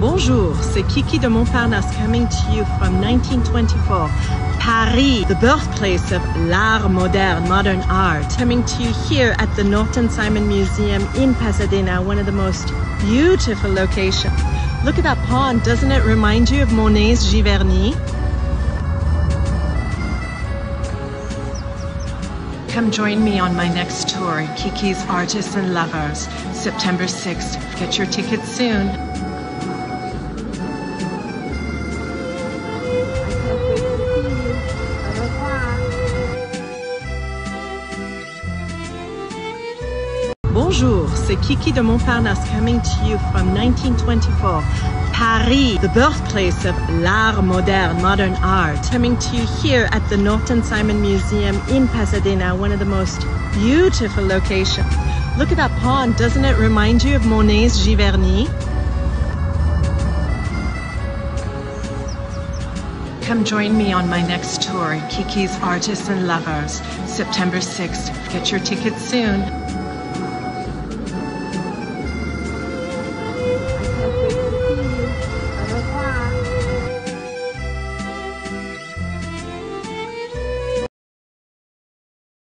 Bonjour, c'est Kiki de Montparnasse coming to you from 1924. Paris, the birthplace of l'art moderne, modern art. Coming to you here at the Norton Simon Museum in Pasadena, one of the most beautiful locations. Look at that pond, doesn't it remind you of Monet's Giverny? Come join me on my next tour, Kiki's Artists and Lovers, September 6th. Get your tickets soon. Bonjour, c'est Kiki de Montparnasse coming to you from 1924. Paris, the birthplace of l'art moderne, modern art. Coming to you here at the Norton Simon Museum in Pasadena, one of the most beautiful locations. Look at that pond, doesn't it remind you of Monet's Giverny? Come join me on my next tour, Kiki's Artists and Lovers, September 6th. Get your tickets soon.